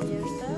одежда.